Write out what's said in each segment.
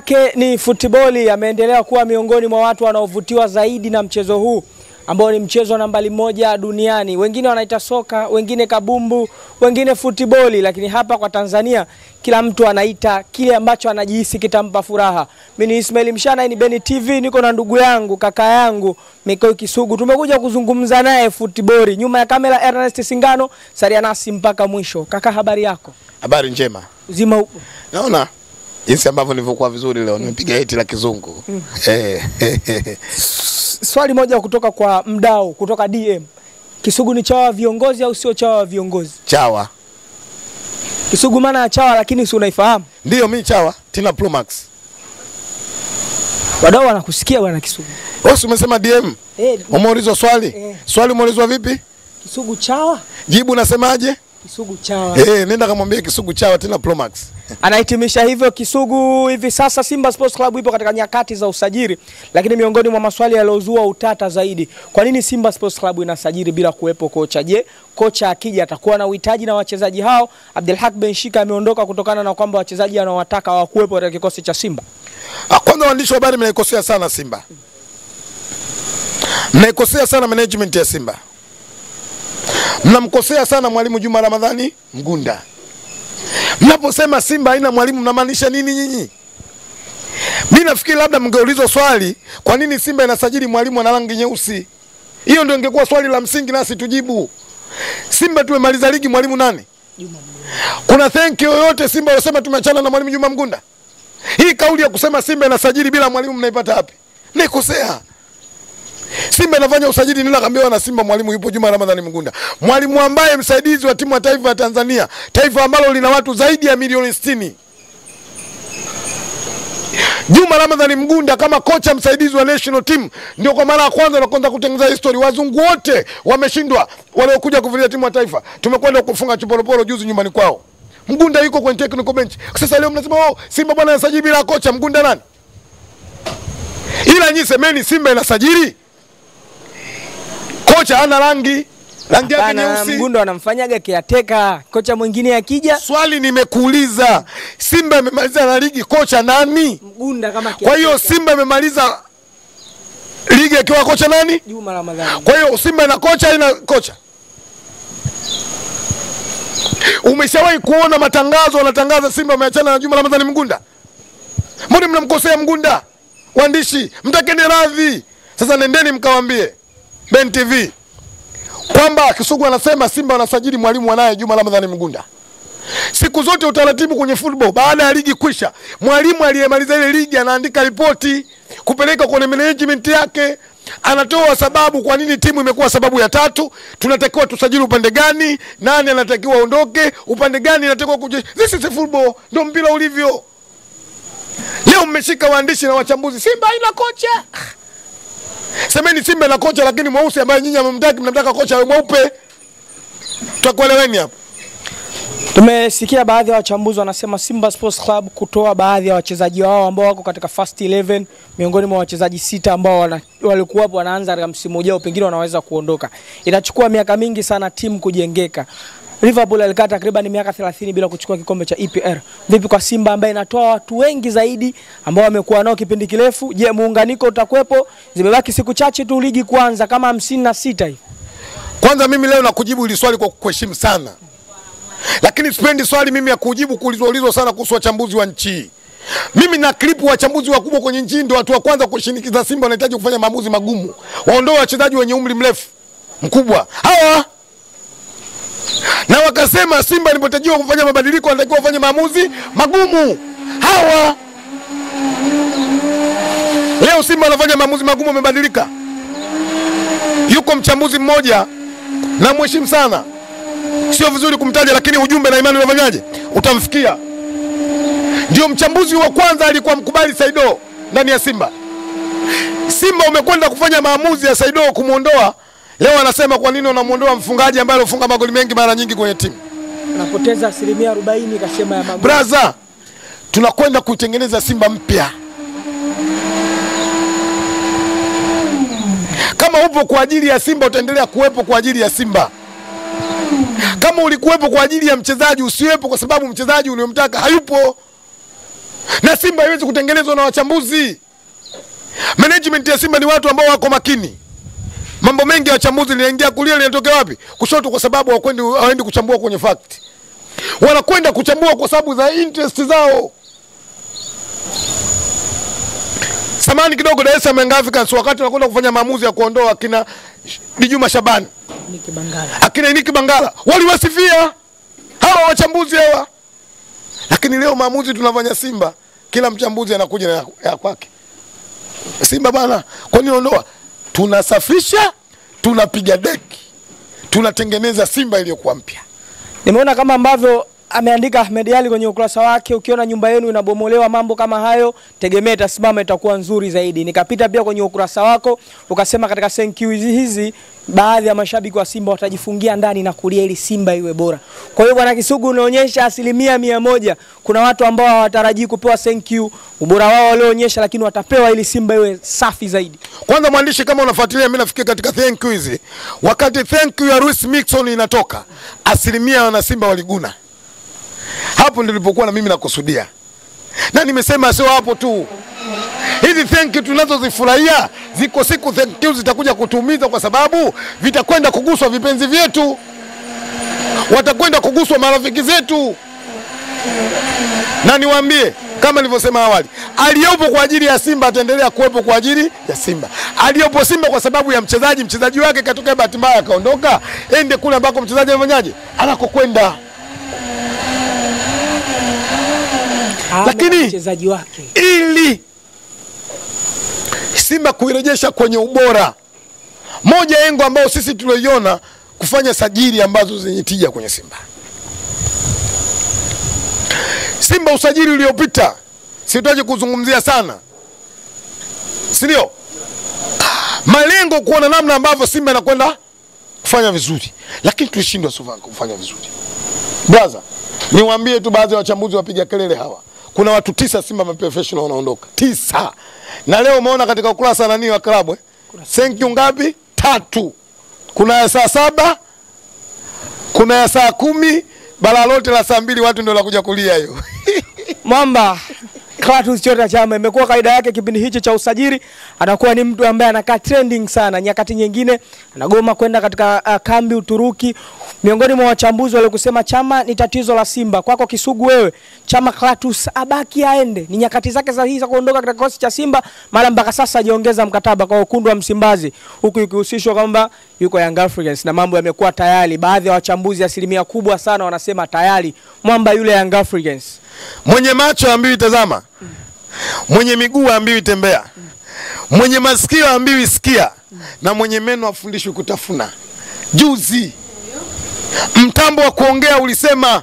yake ni futiboli. Ameendelea kuwa miongoni mwa watu wanaovutiwa zaidi na mchezo huu ambao ni mchezo nambari moja duniani. Wengine wanaita soka, wengine kabumbu, wengine futiboli, lakini hapa kwa Tanzania kila mtu anaita kile ambacho anajihisi kitampa furaha. Mimi ni Ismail Mshana, ni Beni TV, niko na ndugu yangu kaka yangu Mikoi Kisugu. Tumekuja kuzungumza naye futiboli. Nyuma ya kamera Ernest Singano, salia nasi mpaka mwisho. Kaka, habari yako? Habari njema. Uzima upo? Naona jinsi ambavyo nilivyokuwa vizuri leo, nimepiga heti la kizungu eh. Swali moja kutoka kwa mdau kutoka DM. Kisugu ni chawa wa viongozi au sio chawa viongozi? Chawa Kisugu maana ya chawa, lakini si unaifahamu? ndiyo, mi chawa Tina Plumax. Wadau wanakusikia bwana Kisugu. Wewe si umesema DM? Eh, Umeulizwa swali? Eh. Swali umeulizwa vipi? Kisugu chawa, Jibu nasemaje? Kisugu chawa. Eh, nenda kamwambia Kisugu chawa tena Promax. Anahitimisha hivyo Kisugu. Hivi sasa Simba Sports Club ipo katika nyakati za usajili, lakini miongoni mwa maswali yaliozua utata zaidi, kwa nini Simba Sports Club inasajili bila kuwepo kocha? Je, kocha akija atakuwa na uhitaji na wachezaji hao? Abdelhak Benshika ameondoka kutokana na kwamba wachezaji anaowataka hawakuwepo katika kikosi cha Simba. Ah, Kwanza waandishi wa habari mnaikosea sana Simba, mnaikosea sana management ya Simba, mnamkosea sana mwalimu Juma Ramadhani Mgunda. Mnaposema Simba haina mwalimu mnamaanisha nini nyinyi? Mimi nafikiri labda mngeulizwa swali, kwa nini Simba inasajili mwalimu ana rangi nyeusi? Hiyo ndio ingekuwa swali la msingi, nasi tujibu. Simba tumemaliza ligi, mwalimu nani? Kuna thank you yoyote Simba wasema tumeachana na mwalimu Juma Mgunda? Hii kauli ya kusema Simba inasajili bila mwalimu mnaipata wapi? Mnaikosea. Simba inafanya usajili nini kambiwa na Simba mwalimu yupo Juma Ramadhani Mgunda. Mwalimu ambaye msaidizi wa timu ya taifa ya Tanzania, taifa ambalo lina watu zaidi ya milioni 60. Juma Ramadhani Mgunda kama kocha msaidizi wa national team ndio kwa mara ya kwanza anakwenda kutengeneza history. Wazungu wote wameshindwa waliokuja kuvulia timu ya taifa. Tumekwenda kufunga Chipolopolo juzi nyumbani kwao. Mgunda yuko kwenye technical bench. Sasa leo mnasema oh, Simba bwana anasajili bila kocha. Mgunda nani? Ila nyinyi semeni Simba inasajili. Kocha hana rangi. Rangi yake nyeusi. Mgundo anamfanyaga kiateka, kocha mwingine akija Swali nimekuuliza. Simba imemaliza na ligi kocha nani? Mgunda kama kiateka. Kwa hiyo. Simba imemaliza ligi akiwa kocha nani? Juma Ramadhani. Kwa hiyo Simba ina kocha ina kocha. Umeshawahi kuona matangazo wanatangaza Simba wameachana na Juma Ramadhani Mgunda? Mbona mnamkosea Mgunda? Waandishi, mtakeni radhi. Sasa nendeni mkawambie Ben TV kwamba Kisugu anasema Simba wanasajili mwalimu wanaye Juma Ramadhani Mgunda. Siku zote utaratibu kwenye football, baada ya ligi kwisha, mwalimu aliyemaliza ile ligi anaandika ripoti kupeleka kwenye management yake, anatoa sababu kwa nini timu imekuwa sababu ya tatu, tunatakiwa tusajili upande gani, nani anatakiwa aondoke, upande gani anatakiwa kuje. This is football, ndio mpira ulivyo. Leo mmeshika waandishi na wachambuzi, Simba haina kocha. Semeni Simba na kocha, lakini mweusi ambaye nyinyi hammtaki, mnamtaka kocha awe mweupe. Tutakueleweni hapo. Tumesikia baadhi ya wa wachambuzi wanasema Simba Sports Club kutoa baadhi ya wa wachezaji wao ambao wako katika first 11 miongoni mwa wachezaji sita ambao wana, walikuwapo wanaanza katika msimu ujao, pengine wanaweza kuondoka. Inachukua miaka mingi sana timu kujengeka. Liverpool alikaa takriban miaka 30 bila kuchukua kikombe cha EPL. Vipi kwa Simba ambaye inatoa watu wengi zaidi ambao wamekuwa nao kipindi kirefu? Je, muunganiko utakuwepo? Zimebaki siku chache tu ligi kuanza kama hamsini na sita hivi. Kwanza mimi leo nakujibu hili swali kwa kukuheshimu sana, lakini sipendi swali mimi ya kujibu kuulizwa sana kuhusu wachambuzi wa nchi. Mimi na klipu wachambuzi wakubwa kwenye nchi ndio watu wa kwanza kushinikiza Simba wanahitaji kufanya maamuzi magumu, waondoe wachezaji wenye umri mrefu mkubwa hawa, na wakasema Simba ilipotajiwa kufanya mabadiliko anatakiwa wafanye maamuzi magumu hawa. Leo Simba anafanya maamuzi magumu, amebadilika Yuko mchambuzi mmoja na mheshimu sana, sio vizuri kumtaja, lakini ujumbe na imani unafanyaje, utamfikia. Ndio mchambuzi wa kwanza alikuwa mkubali Saido ndani ya Simba. Simba umekwenda kufanya maamuzi ya Saido kumwondoa. Leo anasema kwa nini unamwondoa mfungaji ambaye alifunga magoli mengi mara nyingi kwenye timu? Anapoteza asilimia 40 kasema ya mambo. Brother, tunakwenda kuitengeneza Simba mpya. Kama upo kwa ajili ya Simba, utaendelea kuwepo kwa ajili ya Simba. Kama ulikuwepo kwa ajili ya mchezaji, usiwepo kwa sababu mchezaji uliyomtaka hayupo. na Simba haiwezi kutengenezwa na wachambuzi. Management ya Simba ni watu ambao wako makini. Mambo mengi ya wachambuzi linaingia kulia, linatokea wapi? Kushoto, kwa sababu hawakwendi hawaendi kuchambua kwenye fact, wanakwenda kuchambua kwa sababu za interest zao. Samani kidogo, Dar es Salaam Young Africans wakati wanakwenda kufanya maamuzi ya kuondoa akina Juma Shabani Niki Bangala. akina Niki Bangala waliwasifia hawa wachambuzi hawa, lakini leo maamuzi tunafanya Simba, kila mchambuzi anakuja na ya- kwake. Simba bana, kwa nini ondoa? Tunasafisha, tunapiga deki, tunatengeneza Simba iliyokuwa mpya. Nimeona kama ambavyo ameandika Ahmed Ali kwenye ukurasa wake, ukiona nyumba yenu inabomolewa, mambo kama hayo, tegemea itasimama, itakuwa nzuri zaidi. Nikapita pia kwenye ukurasa wako ukasema katika you hizi baadhi ya mashabiki wa Simba watajifungia ndani na kulia ili Simba iwe bora. Kwa hiyo bwana Kisugu, unaonyesha asilimia mia moja kuna watu ambao hawatarajii kupewa thank you, ubora wao walioonyesha, lakini watapewa ili Simba iwe safi zaidi. Kwanza mwandishi, kama unafuatilia, mimi nafikiri katika thank you hizi, wakati thank you ya Luis Mixon inatoka, asilimia wana Simba waliguna. Hapo nilipokuwa na mimi nakusudia, na nimesema sio hapo tu. Hizi thank you tunazozifurahia, ziko siku thank you zitakuja kutumiza kwa sababu vitakwenda kuguswa vipenzi vyetu, watakwenda kuguswa marafiki zetu na niwaambie kama nilivyosema awali, aliyopo kwa ajili ya Simba ataendelea kuwepo kwa ajili ya Simba. Aliyopo Simba kwa sababu ya mchezaji, mchezaji wake katokea bahati mbaya akaondoka, ende kule ambako mchezaji anafanyaje, anakokwenda. Lakini- mchezaji wake Ili Simba kuirejesha kwenye ubora, moja engo ambayo sisi tulioiona kufanya sajili ambazo zenye tija kwenye Simba. Simba usajili uliopita sihitaji kuzungumzia sana, si ndio? Malengo kuona namna ambavyo Simba inakwenda kufanya vizuri, lakini tulishindwa kufanya vizuri. Bwaza, niwaambie tu baadhi ya wachambuzi wapiga kelele hawa, kuna watu tisa Simba maprofessional wanaondoka tisa, na leo umeona katika ukurasa nani wa klabu eh? thank you ngapi? Tatu. Kuna ya saa saba, kuna ya saa kumi, bara lote la saa mbili watu ndio la kuja kulia hiyo. Mwamba Clatous Chota Chama imekuwa kaida yake kipindi hichi cha usajili, anakuwa ni mtu ambaye anakaa trending sana. Nyakati nyingine anagoma kwenda katika uh, kambi Uturuki. Miongoni mwa wachambuzi wale kusema Chama ni tatizo la Simba. Kwako Kisugu, wewe Chama Clatous abaki aende, ni nyakati zake sahihi za kuondoka katika kikosi cha Simba, mara mpaka sasa hajaongeza mkataba kwa wekundu wa Msimbazi, huku ikihusishwa kwamba yuko Young Africans na mambo yamekuwa tayari. Baadhi ya wachambuzi, asilimia kubwa sana, wanasema tayari Mwamba yule Young Africans Mwenye macho ambiwi tazama, mwenye miguu ambiwi tembea, mwenye masikio ambiwi sikia, na mwenye meno afundishwi kutafuna. Juzi mtambo wa kuongea ulisema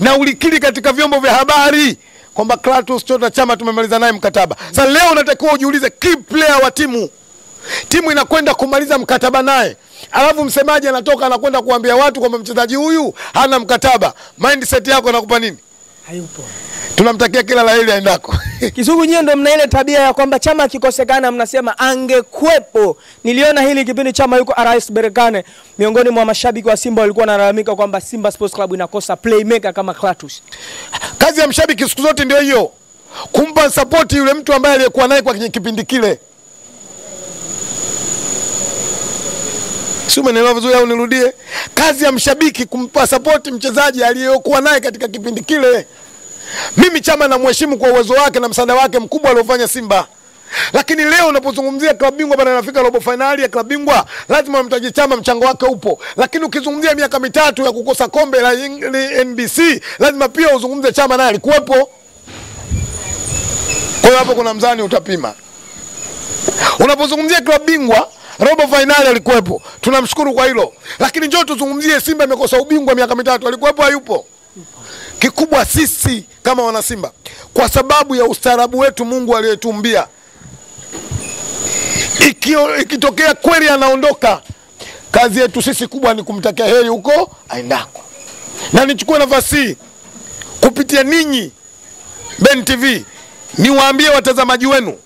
na ulikiri katika vyombo vya habari kwamba Clatous Chota Chama tumemaliza naye mkataba. Sasa leo unatakiwa ujiulize, key player wa timu timu inakwenda kumaliza mkataba naye, alafu msemaji anatoka anakwenda kuambia watu kwamba mchezaji huyu hana mkataba. Mindset yako inakupa nini? Hayupo. tunamtakia kila la heri aendako. Kisugu nyie ndo mna ile tabia ya kwamba chama akikosekana mnasema angekwepo. Niliona hili kipindi chama yuko RS Berkane, miongoni mwa mashabiki wa Simba walikuwa wanalalamika kwamba Simba Sports Club inakosa playmaker kama Clatous. Kazi ya mshabiki siku zote ndio hiyo, kumpa sapoti yule mtu ambaye aliyekuwa naye kwa kipindi kile. Si umenielewa vizuri au nirudie? Kazi ya mshabiki kumpa sapoti mchezaji aliyokuwa naye katika kipindi kile. Mimi Chama namheshimu kwa uwezo wake na msaada wake mkubwa aliofanya Simba, lakini leo unapozungumzia klabu bingwa bana, anafika robo fainali ya klabu bingwa, lazima mtaje Chama, mchango wake upo. Lakini ukizungumzia miaka mitatu ya kukosa kombe la NBC, lazima pia uzungumze Chama naye alikuwepo. Kwa hiyo hapo kuna mzani utapima. Unapozungumzia klabu bingwa robo fainali alikuwepo, tunamshukuru kwa hilo, lakini njoo tuzungumzie Simba imekosa ubingwa miaka mitatu, alikuwepo hayupo? Kikubwa sisi kama wanasimba, kwa sababu ya ustaarabu wetu Mungu aliyetumbia, ikitokea kweli anaondoka, kazi yetu sisi kubwa ni kumtakia heri huko aendako, na nichukue nafasi hii kupitia ninyi Ben TV niwaambie watazamaji wenu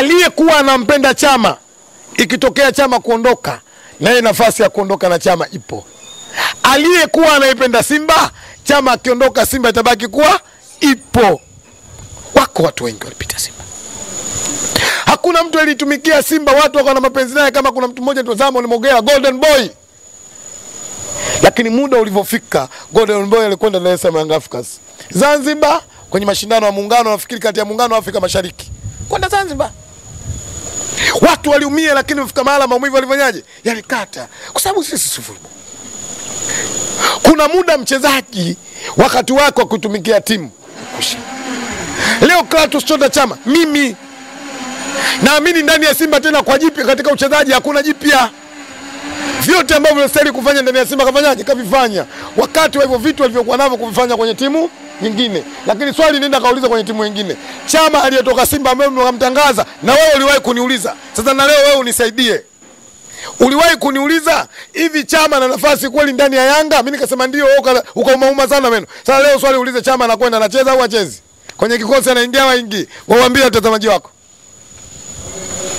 aliyekuwa anampenda Chama, ikitokea Chama kuondoka, naye nafasi ya kuondoka na Chama ipo. Aliyekuwa anaipenda Simba, Chama akiondoka, Simba itabaki kuwa ipo. Wako watu wengi walipita Simba, hakuna mtu alitumikia Simba watu wako na mapenzi naye kama kuna mtu mmoja tozama Mogera, Golden Boy. Lakini muda ulivyofika, Golden Boy alikwenda Dar es Salaam Young Africans Zanzibar kwenye mashindano ya muungano, nafikiri kati ya muungano wa Afrika Mashariki, kwenda Zanzibar watu waliumia, lakini fika mahala maumivu yalifanyaje, yalikata, kwa sababu sisi si. Kuna muda mchezaji wakati wako wa kutumikia timu kusha. Leo Clatous Chota Chama, mimi naamini ndani ya Simba tena kwa jipya katika uchezaji hakuna jipya vyote ambavyo vinastahili kufanya ndani ya Simba kafanyaje, kavifanya wakati wa hivyo vitu alivyokuwa navyo kuvifanya kwenye timu nyingine. Lakini swali nenda kauliza kwenye timu nyingine, Chama aliyetoka Simba ambaye mkamtangaza, na wewe uliwahi kuniuliza. Sasa na leo wewe unisaidie, uliwahi kuniuliza hivi, Chama na nafasi kweli ndani ya Yanga? Mimi nikasema ndio, ukaumauma sana meno. Sasa leo swali ulize, Chama anakwenda anacheza au achezi kwenye kikosi, anaingia au haingii? Waambie watazamaji wako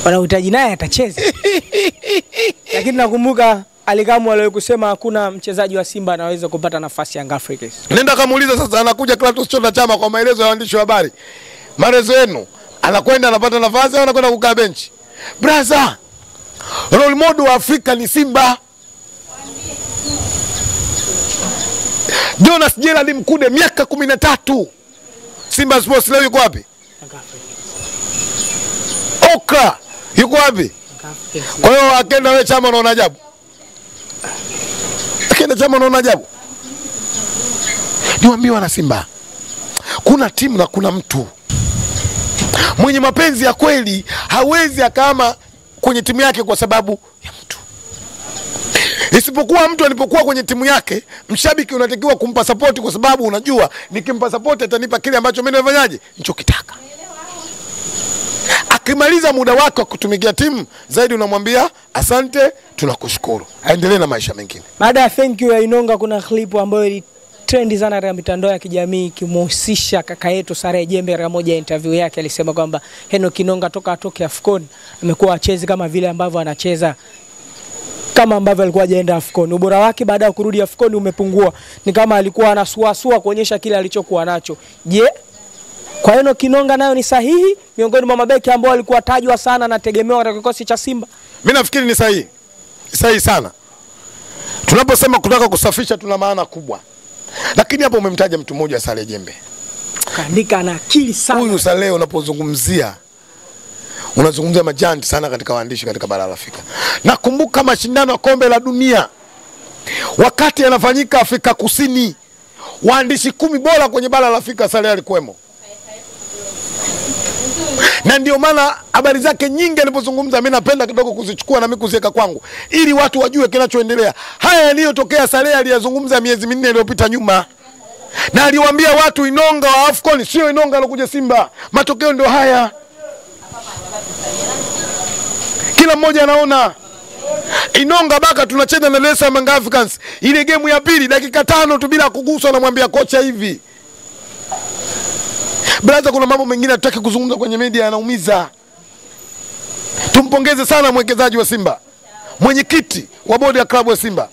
wanahitaji naye atacheza. Lakini nakumbuka Alikamu aliwahi kusema hakuna mchezaji wa Simba anaweza kupata nafasi Young Africans. Nenda kamuuliza sasa, anakuja Clatous Chota Chama kwa maelezo ya waandishi wa habari, maelezo yenu, anakwenda anapata nafasi au anakwenda kukaa benchi? Braza, role model wa Afrika ni Simba. Jonas Gerald Mkude miaka kumi na tatu Simba Sports, leo yuko wapi? Okra yuko wapi? Kwa hiyo akenda we Chama unaona ajabu, akenda Chama unaona ajabu. Niwaambie wana Simba, kuna timu na kuna mtu mwenye mapenzi ya kweli hawezi akaama kwenye timu yake kwa sababu ya mtu, isipokuwa mtu alipokuwa kwenye timu yake, mshabiki unatakiwa kumpa sapoti, kwa sababu unajua nikimpa sapoti atanipa kile ambacho mimi nafanyaje nichokitaka. Akimaliza muda wake wa kutumikia timu zaidi, unamwambia asante, tunakushukuru, aendelee na maisha mengine. Baada ya thank you ya Inonga, kuna klipu ambayo ili trendi sana katika mitandao ya kijamii ikimhusisha kaka yetu Sare Jembe. Katika moja ya interview yake alisema kwamba Henock Inonga toka atoke AFCON amekuwa achezi kama vile ambavyo anacheza kama ambavyo alikuwa hajaenda AFCON. Ubora wake baada ya kurudi AFCON umepungua, ni kama alikuwa anasuasua kuonyesha kile alichokuwa nacho. Je, kwa hiyo Kinonga nayo ni sahihi miongoni mwa mabeki ambao walikuwa tajwa sana na tegemewa katika kikosi cha Simba? Mimi nafikiri ni sahihi, sahihi sana. Tunaposema kutaka kusafisha, tuna maana kubwa, lakini hapo umemtaja mtu mmoja, Saleh Jembe. Kaandika na akili sana. Huyu Saleh. unapozungumzia unazungumzia majanti sana katika waandishi katika bara la Afrika. Nakumbuka mashindano ya kombe la dunia wakati yanafanyika Afrika Kusini, waandishi kumi bora kwenye bara la Afrika, Saleh alikuwemo na ndio maana habari zake nyingi alipozungumza, mi napenda kidogo kuzichukua na mimi kuziweka kwangu, ili watu wajue kinachoendelea. Haya yaliyotokea Salehe aliyazungumza miezi minne iliyopita nyuma, na aliwaambia watu Inonga wa AFCON sio Inonga alokuja Simba. Matokeo ndio haya, kila mmoja anaona. Inonga baka tunacheza na Dar es Salaam Africans, ile gemu ya pili dakika tano tu bila kuguswa, namwambia kocha hivi Braza, kuna mambo mengine hatutaki kuzungumza kwenye media, yanaumiza. Tumpongeze sana mwekezaji wa Simba, mwenyekiti wa bodi ya klabu ya Simba,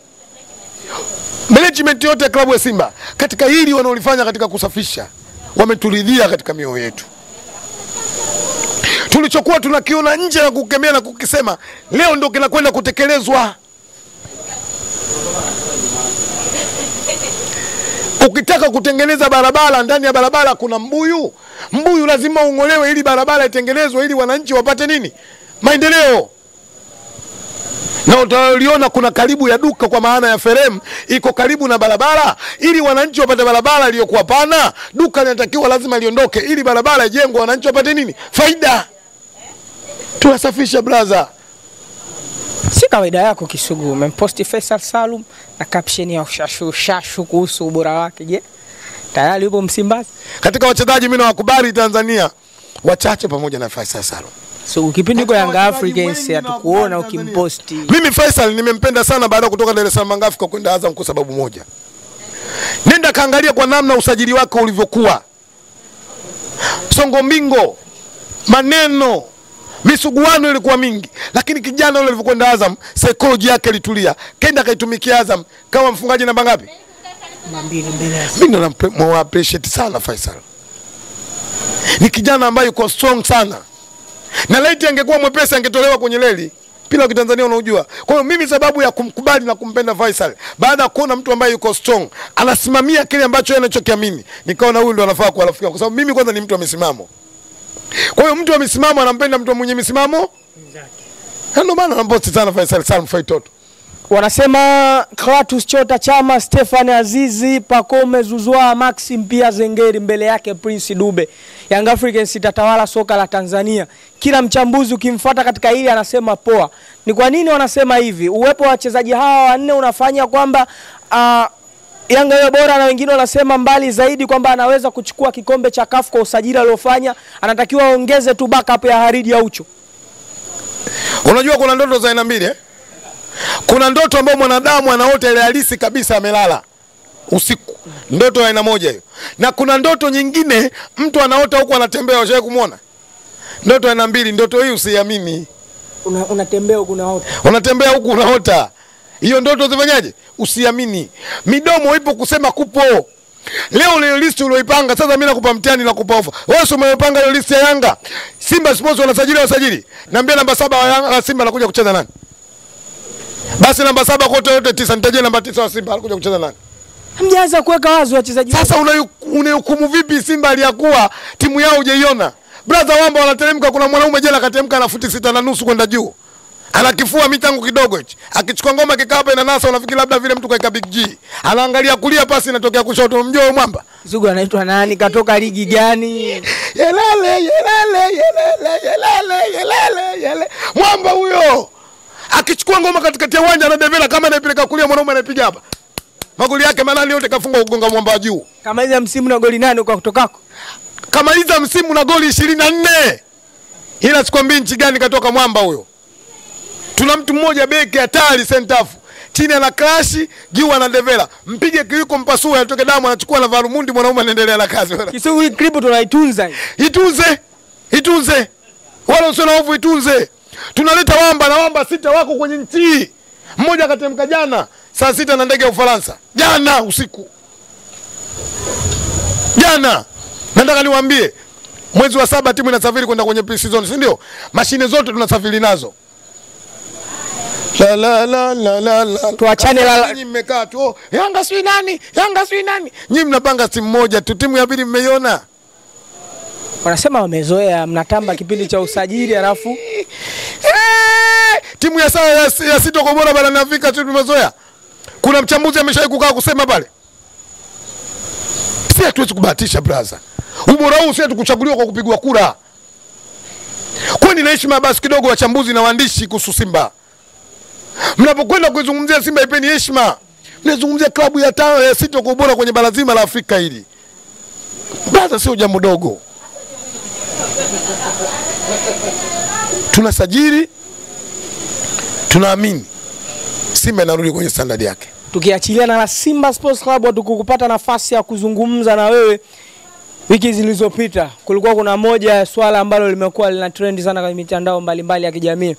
management yote ya klabu ya Simba katika hili wanaolifanya katika kusafisha, wameturidhia katika mioyo yetu. Tulichokuwa tunakiona nje na kukemea na kukisema, leo ndio kinakwenda kutekelezwa. Ukitaka kutengeneza barabara, ndani ya barabara kuna mbuyu. Mbuyu lazima ung'olewe ili barabara itengenezwe, ili wananchi wapate nini? Maendeleo. Na utaliona kuna karibu ya duka, kwa maana ya Ferem iko karibu na barabara, ili wananchi wapate barabara iliyokuwa pana. Duka linatakiwa lazima liondoke, ili barabara ijengwe, wananchi wapate nini? Faida. Tunasafisha braza. Si kawaida yako Kisugu, umemposti Faisal Salum na caption ya ushashu ushashu kuhusu ubora wake. Je, tayari yupo Msimbazi? Katika wachezaji mimi nawakubali Tanzania wachache pamoja na Faisal Salum. So kipindi kwa Young Africans hatukuona ukimposti. Mimi Faisal nimempenda sana baada ya kutoka Dar es Salaam Yanga Africa kwenda Azam kwa sababu moja. Nenda kaangalia kwa namna usajili wake ulivyokuwa. Songo mbingo, maneno, misuguano ilikuwa mingi, lakini kijana yule alivyokwenda Azam, psychology yake ilitulia. Kenda kaitumikia Azam kama mfungaji namba ngapi? Mimi na appreciate sana Faisal. ni kijana ambaye yuko strong sana, na laiti angekuwa mwepesi angetolewa kwenye leli Mpira wa Kitanzania unaujua. Kwa hiyo mimi sababu ya kumkubali na kumpenda Faisal baada ya kuona mtu ambaye yuko strong anasimamia kile ambacho yeye anachokiamini, nikaona huyu ndo anafaa kuwa rafiki, kwa sababu mimi kwanza ni mtu wa misimamo. Kwa hiyo mtu wa misimamo anampenda mtu mwenye misimamo, ndio maana anaposti sana Faisal Salum Faitoto. Wanasema Clatous Chota Chama, Stefan Azizi, Pacome Zuzwa, Maxim pia Zengeri, mbele yake Prince Dube. Young Africans itatawala soka la Tanzania. Kila mchambuzi ukimfuata katika hili anasema poa. Ni kwa nini wanasema hivi? Uwepo wa wachezaji hawa wanne unafanya kwamba uh, Yanga iwe bora, na wengine wanasema mbali zaidi kwamba anaweza kuchukua kikombe cha CAF kwa usajili aliofanya. Anatakiwa aongeze tu backup ya Haridi Aucho. Unajua kuna ndoto za aina mbili eh? Kuna ndoto ambayo mwanadamu anaota ile halisi kabisa, amelala usiku, ndoto ya aina moja hiyo, na kuna ndoto nyingine mtu anaota huku anatembea. Ushawahi kumwona? Ndoto ya aina mbili. Ndoto hii usiamini, Una, unatembea huku unaota. unatembea huku unaota. Hiyo ndoto zifanyaje? Usiamini. Midomo ipo kusema kupo. Leo ile list ulioipanga sasa, mimi nakupa mtihani na kupa ofa. Wewe si umeipanga ile list ya Yanga? Simba Sports wanasajili wasajili. Niambia namba saba wa Yanga wa Simba anakuja kucheza nani? Basi namba saba kote yote tisa, nitajie namba tisa wa Simba anakuja kucheza nani? Hamjaanza kuweka wazi wachezaji Sasa unahukumu vipi Simba aliyakuwa timu yao hujaiona? Brother Wamba wanateremka, kuna mwanaume jela akateremka na futi sita na nusu kwenda juu, ana kifua mitangu kidogo hichi, akichukua ngoma kikaa hapa inanasa, unafikiri labda vile mtu kaika big G, anaangalia kulia, pasi inatokea kushoto. Mjoo mwamba Zugu anaitwa nani? Katoka ligi gani? yelele yelele yelele yelele yelele yele, mwamba huyo akichukua ngoma katikati ya uwanja anadevela kama anaipeleka kulia, mwanaume anaipiga hapa, magoli yake manani yote kafunga kugonga mwamba wa juu. Kamaliza msimu na goli nane kwa kutokako. kamaliza msimu na goli ishirini na nne ila sikwambii nchi gani katoka mwamba huyo. Tuna mtu mmoja beki hatari sentafu chini ana crash juu ana devela, mpige kiliko mpasue, atoke damu, anachukua na varumundi, mwanaume anaendelea na kazi. Kisu hii clip tunaitunza hii. Itunze, itunze, wala usio na hofu, itunze. Tunaleta wamba na wamba sita wako kwenye nchi. Mmoja akatemka jana saa sita na ndege ya Ufaransa, jana usiku, jana. Nataka niwaambie, mwezi wa saba timu inasafiri kwenda kwenye pre-season, si ndio? Mashine zote tunasafiri nazo. La, la, la, la, la, la. Tuachane la- Nyinyi mmekaa tu, Yanga sui nani, Yanga sui nani. Nyinyi mnapanga timu moja tu, timu ya pili mmeiona. Wanasema wamezoea, mnatamba kipindi cha usajili alafu Eh, timu ya saa ya, ya sita kwa bora barani Afrika tu tumezoea. Kuna mchambuzi ameshawahi kukaa kusema pale, si hatuwezi kubahatisha braza, ubora huu si tukuchaguliwa kwa kupigwa kura. Kwani na heshima basi kidogo, wachambuzi na waandishi kuhusu Simba, mnapokwenda kuizungumzia Simba ipeni heshima. Mnazungumzia klabu ya tano ya sita kwa ubora kwenye bara zima la Afrika hili, Baza sio jambo dogo. tunasajili tunaamini Simba inarudi kwenye standard yake. tukiachilia na Simba Sports Club hatukukupata nafasi ya kuzungumza na wewe wiki zilizopita. Kulikuwa kuna moja ya swala ambalo limekuwa lina trend sana kwenye mitandao mbalimbali ya kijamii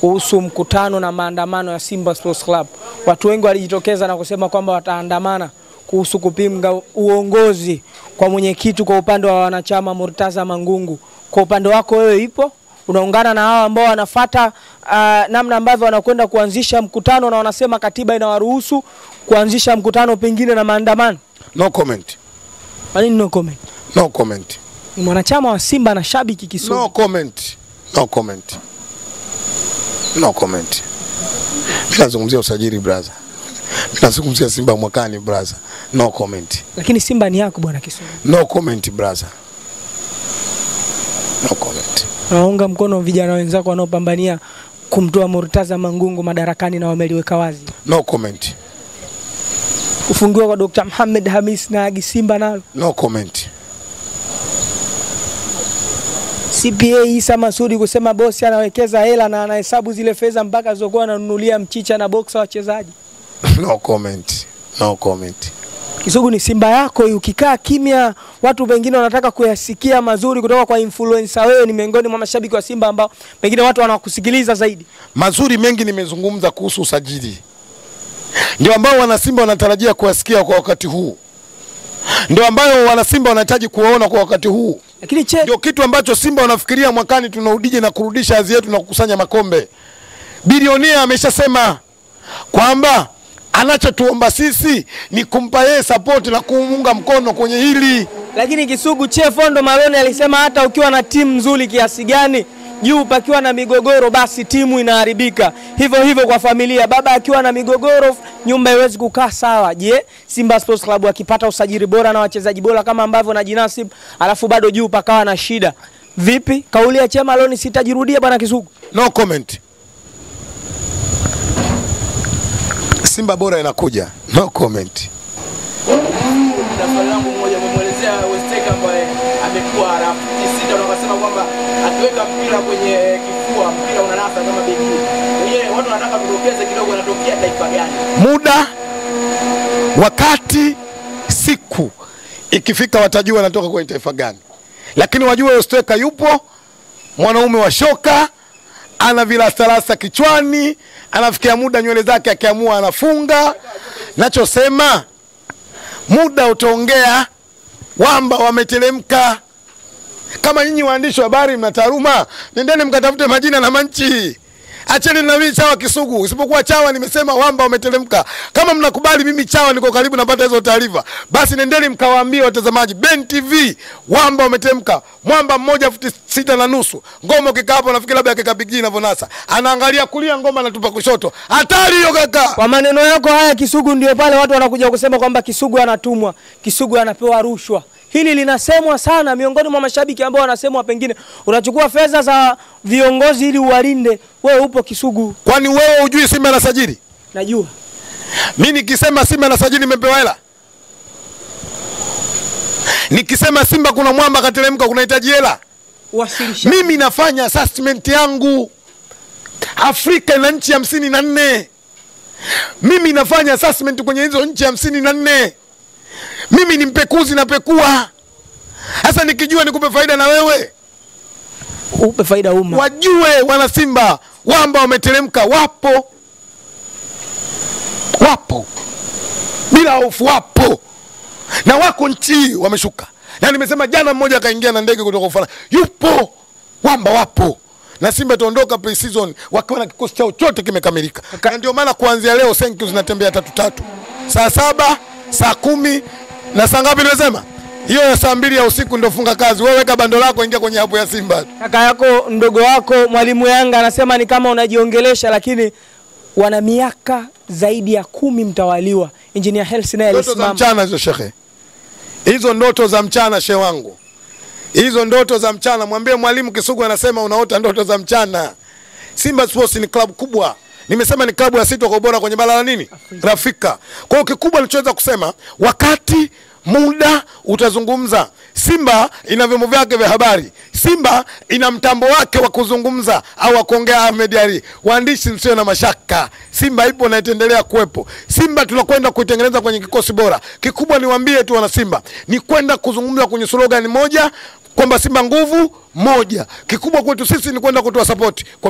kuhusu mkutano na maandamano ya Simba Sports Club. Watu wengi walijitokeza na kusema kwamba wataandamana kuhusu kupinga uongozi kwa mwenyekiti kwa upande wa wanachama Murtaza Mangungu. Kwa upande wako wewe ipo? Unaungana na hao ambao wanafata uh, namna ambavyo wanakwenda kuanzisha mkutano na wanasema katiba inawaruhusu kuanzisha mkutano pengine na maandamano? No comment. Kwa nini no comment? No comment. Ni mwanachama wa Simba na shabiki Kisugu. No comment. No comment. No comment. Mimi nazungumzia usajili brother. Mimi nazungumzia Simba mwakani brother. No comment. Lakini Simba ni yako bwana Kisugu. No comment brother. No comment. Naunga mkono vijana wenzako wanaopambania kumtoa Murtaza Mangungu madarakani na wameliweka wazi. No comment. Kufungiwa kwa Dr. Mohamed Hamis na Agi Simba nalo. No comment. CPA Isa Masudi kusema bosi anawekeza hela na anahesabu zile fedha mpaka zokuwa ananunulia mchicha na boksa wachezaji. No comment. No comment. Kisugu ni Simba yako hii, ukikaa kimya, watu wengine wanataka kuyasikia mazuri kutoka kwa influencer. Wewe ni miongoni mwa mashabiki wa Simba ambao pengine watu wanakusikiliza zaidi. mazuri mengi nimezungumza kuhusu usajili, ndio ambao wanasimba wanatarajia kuyasikia kwa wakati huu, ndio ambayo wanasimba wanahitaji kuwaona kwa wakati huu. Lakini che ndio kitu ambacho Simba wanafikiria mwakani tunarudije na kurudisha azi yetu na kukusanya makombe. Bilionia ameshasema kwamba anachotuomba sisi ni kumpa yeye support na kumunga mkono kwenye hili. lakini Kisugu che Fondo Malone alisema hata ukiwa na timu nzuri kiasi gani juu pakiwa na migogoro basi timu inaharibika. Hivyo hivyo kwa familia, baba akiwa na migogoro nyumba haiwezi kukaa sawa. Je, Simba Sports Club akipata usajili bora na wachezaji bora kama ambavyo na jinasib, alafu bado juu pakawa na shida, vipi? Kauli ya Chama leo sitajirudia bwana Kisugu. No comment. Simba bora inakuja. No comment. Na swali langu moja, umemwelezea Westeka ambaye amekuwa rafiki sita, na wakasema kwamba akiweka mpira kwenye kifua mpira unanasa kama beki. Yeye watu wanataka kudokeze kidogo, anatokea taifa gani? Muda, wakati, siku ikifika, watajua anatoka kwenye taifa gani, lakini wajue Osteka yupo, mwanaume wa shoka, ana vilastalasta kichwani, anafikia muda nywele zake akiamua anafunga. Nachosema muda utaongea, wamba wameteremka. Kama nyinyi waandishi wa habari mna taaluma, nendeni mkatafute majina na manchi. Acheni na mimi chawa Kisugu, isipokuwa chawa nimesema wamba wameteremka. Kama mnakubali mimi chawa niko karibu napata hizo taarifa, basi nendeni mkawaambie watazamaji Ben TV wamba wameteremka. Mwamba mmoja futi sita na nusu, ngoma ukikaa hapo nafikiri labda akika bigi inavyonasa, anaangalia kulia, ngoma anatupa kushoto. Hatari hiyo kaka. Kwa maneno yako haya Kisugu, ndio pale watu wanakuja kusema kwamba Kisugu anatumwa, Kisugu anapewa rushwa. Hili linasemwa sana miongoni mwa mashabiki ambao wanasemwa, pengine unachukua fedha za viongozi ili uwalinde. Wewe upo Kisugu, Kwani wewe hujui Simba anasajili? najua Mi nikisema Simba anasajili nimepewa hela? Nikisema Simba kuna mwamba katelemka, kunahitaji hela? Mimi nafanya assessment yangu. Afrika ina nchi hamsini na nne. Mimi nafanya assessment kwenye hizo nchi hamsini na nne. Mimi ni mpekuzi na pekua. Sasa nikijua nikupe faida na wewe, upe faida umma. wajue wana Simba wamba wameteremka, wapo. Wapo. Bila hofu, wapo. Na wako nchi wameshuka. Na nimesema jana, mmoja akaingia na ndege kutoka Ufaransa, yupo. Wamba, wapo. Na Simba itaondoka pre-season wakiwa na kikosi chao chote kimekamilika, na ndio maana kuanzia leo thank you zinatembea tatu tatu, saa saba, saa kumi na saa ngapi nimesema? Hiyo ya saa mbili ya usiku ndio funga kazi. Wewe weka bando lako, ingia kwenye hapo ya Simba. Kaka yako mdogo wako mwalimu Yanga anasema ni kama unajiongelesha, lakini wana miaka zaidi ya kumi mtawaliwa. Engineer Hersi naye alisimama. Ndoto za mchana hizo shekhe, hizo ndoto za mchana shehe wangu, hizo ndoto za mchana. Mwambie mwalimu Kisugu anasema unaota ndoto za mchana. Simba Sports ni klabu kubwa, nimesema ni klabu ya sita kwa ubora kwenye bara la nini Afrika. Kwa hiyo kikubwa nilichoweza kusema, wakati muda utazungumza. Simba ina vyombo vyake vya habari, Simba ina mtambo wake wa kuzungumza au wa kuongea. Ahmed Ali, waandishi, msio na mashaka, Simba ipo na itaendelea kuwepo. Simba tunakwenda kuitengeneza kwenye kikosi bora. Kikubwa niwaambie tu wana Simba, ni kwenda kuzungumza kwenye slogan moja kwamba Simba nguvu moja. Kikubwa kwetu sisi ni kwenda kutoa sapoti kwa